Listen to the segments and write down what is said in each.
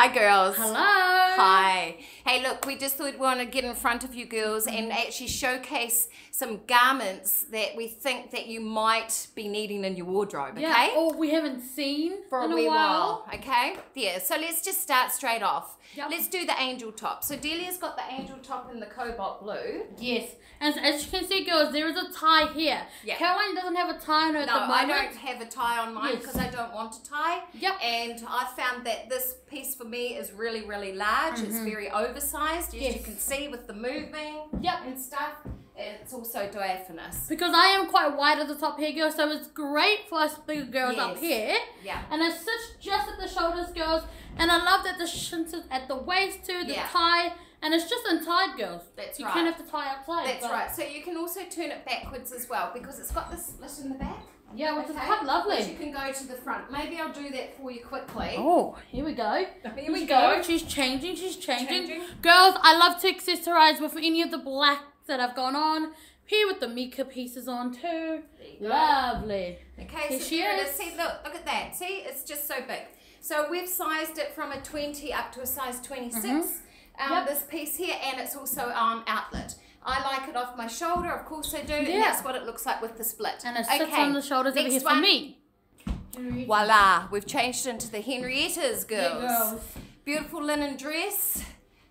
Hi, girls. Hello. Hi. Hey, look, we just thought we want to get in front of you girls and Mm-hmm. actually showcase some garments that we think that you might be needing in your wardrobe, okay? Yeah. Or we haven't seen For a a wee while. while, okay? Yeah, so let's just start straight off. Yep. Let's do the angel top. So Delia's got the angel top in the cobalt blue. Yes. And as you can see, girls, there is a tie here. Yeah. Caroline doesn't have a tie on her No, at the I don't have a tie on mine Yes. because I don't want to tie. Yep. And I found that this piece for me is really, really large. It's very oversized, as you Mm-hmm. Can see with the moving Yep. and stuff. It's also diaphanous. Because I am quite wide at the top here, girls, so it's great for us bigger girls up here. Yeah. And it sits just at the shoulders, girls. And I love that the shin sits at the waist too, the Yeah. tie. And it's just untied, girls. That's you right. can have to tie outside. That's but- right. So you can also turn it backwards as well because it's got this slit in the back. Yeah, which okay? is quite lovely. Which you can go to the front. Maybe I'll do that for you quickly. Oh, here we go. Here we She's go. She's changing. She's changing. Changing. Girls, I love to accessorize with any of the black that I've gone on. Here with the Mika pieces on too. Go. Lovely. Okay, Here so she is. See, look, look at that. See, it's just so big. So we've sized it from a 20 up to a size 26. Um, Mm-hmm. Yep. This piece here, and it's also um, outlet. I like it off my shoulder, of course I do, and that's what it looks like with the split. And it sits okay, on the shoulders over next here for one. me. Voila, we've changed into the Henriettas, girls. Yeah, girls. Beautiful linen dress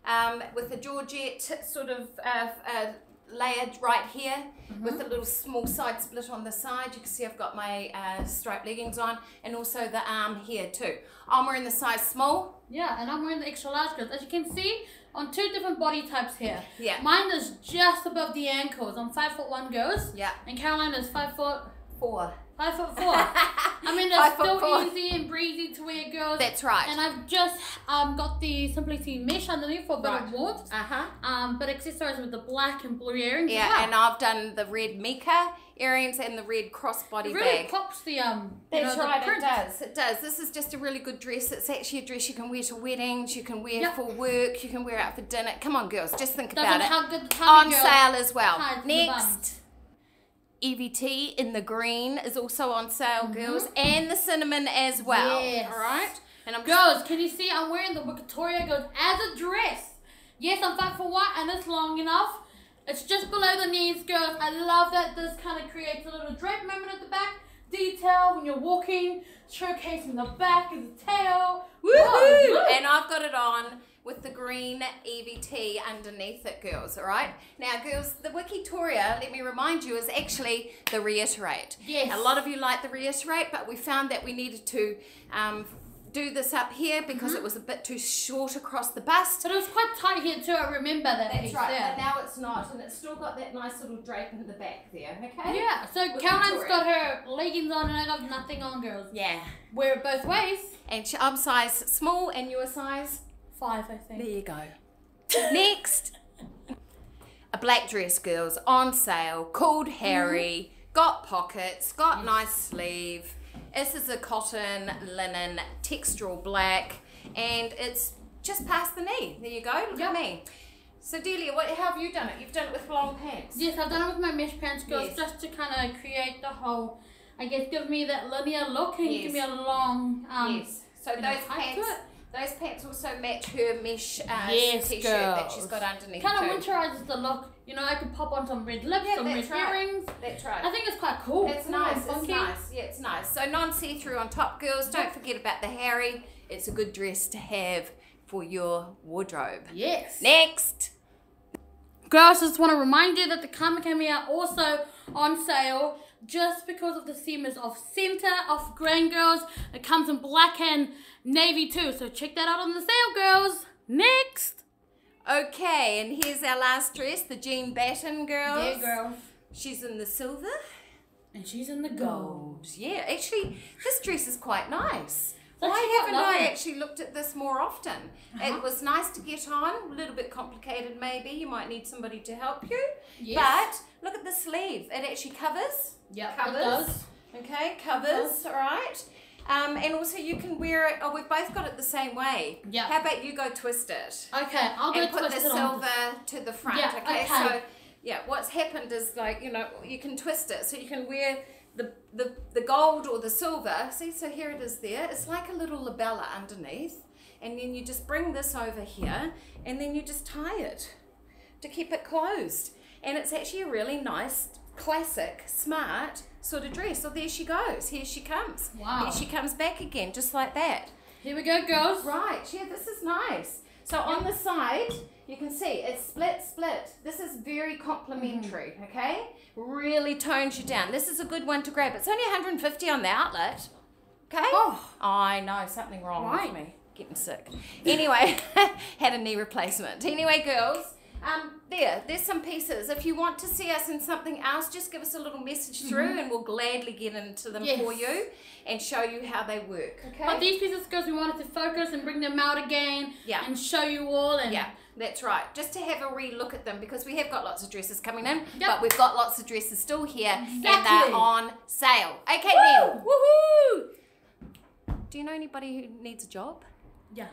um, with a Georgette sort of uh, uh, layered right here Mm-hmm. with a little small side split on the side. You can see I've got my uh, striped leggings on and also the arm here too. I'm wearing the size small. Yeah, and I'm wearing the extra large girls. As you can see, on two different body types here. Yeah. Mine is just above the ankles. I'm five foot one girls. Yeah. And Caroline is five foot Four. five foot four. I mean, Five it's foot still four. easy and breezy to wear, girls. That's right. And I've just um got the Simplicity mesh underneath for a bit Right. of warmth. Uh-huh. Um, but accessories with the black and blue earrings. Yeah, as well. and I've done the red Mika earrings and the red crossbody it really bag. pops the um. you That's know, the right, it print. does. It does. This is just a really good dress. It's actually a dress you can wear to weddings, you can wear Yep. for work, you can wear out for dinner. Come on, girls, just think Doesn't about it. hug the tummy, On girl. sale as well. Hides the Next, EVT in the green is also on sale, Mm-hmm. girls, and the cinnamon as well. Yes. All right. And I'm Girls, can you see I'm wearing the Victoria goes as a dress? Yes, I'm five for one and it's long enough. It's just below the knees, girls. I love that this kind of creates a little drape moment at the back. Detail when you're walking, showcasing the back of the tail. Woohoo! And I've got it on with the green EVT underneath it, girls. All right. Now, girls, the Wikitoria, let me remind you, is actually the reiterate. Yes. A lot of you like the reiterate, but we found that we needed to um, do this up here because Mm-hmm. it was a bit too short across the bust. But it was quite tight here too. I remember that That's right, there. but now it's not, and it's still got that nice little drape in the back there. Okay. Yeah, so With Caroline's Victoria. got her leggings on and I got nothing on, girls. Yeah. Wear it both ways. And I'm size small, and your size. Five, I think. There you go. Next, a black dress, girls, on sale, called Harry, got pockets, got nice sleeve. This is a cotton linen textural black, and it's just past the knee. There you go. Look Yep. at me. So Delia, what how have you done it? You've done it with long pants. Yes, I've done it with my mesh pants, girls, Yes. just to kind of create the whole, I guess, give me that linear look and Yes. give me a long, um, yes. So those pants, it. Those pants also match her mesh uh, Yes, t-shirt that she's got underneath kind of winterizes the look. You know, I could pop on some red lips, Yeah, some red right. earrings. That's right. I think it's quite cool. It's nice. It's funky. nice. Yeah, it's nice. So non see-through on top, girls. Don't forget about the Harry. It's a good dress to have for your wardrobe. Yes. Next. Girls, just want to remind you that the Kamakami are also on sale just because of the seam is off center, off grain, girls. It comes in black and navy too, so check that out on the sale, girls. Next. Okay, and here's our last dress, the Jean Batten girls. Yeah, girls. She's in the silver. And she's in the gold. Yeah, actually, this dress is quite nice. It's Why haven't I actually looked at this more often? Uh-huh. It was nice to get on, a little bit complicated maybe. You might need somebody to help you. Yes. But look at the sleeve. It actually covers. Yep, covers. it does. Okay, covers, all right. Um, and also you can wear it, oh, we've both got it the same way. Yeah. How about you go twist it? Okay, I'll go and put the silver on. to the front, Yeah, okay? okay. So, yeah, what's happened is like, you know, you can twist it. So you can wear the, the, the gold or the silver, see, so here it is there. It's like a little labella underneath. And then you just bring this over here and then you just tie it to keep it closed. And it's actually a really nice, classic, smart sort of dress. So there she goes. Here she comes. Wow. Here she comes back again, just like that. Here we go, girls. Right, yeah, this is nice. So on the side, you can see it's split, split. This is very complimentary, mm-hmm. okay? Really tones you down. This is a good one to grab. It's only 150 on the outlet, okay? Oh. I know, something wrong Right. with me. Getting sick. Anyway, had a knee replacement. Anyway, girls, um, there, there's some pieces. If you want to see us in something else, just give us a little message through and we'll gladly get into them Yes. for you and show you how they work, okay? But these pieces, girls, we wanted to focus and bring them out again. Yeah. And show you all. And Yeah, that's right. Just to have a re look at them because we have got lots of dresses coming in, Yep. but we've got lots of dresses still here and they're on sale. Okay then. Woohoo! Do you know anybody who needs a job? Yeah.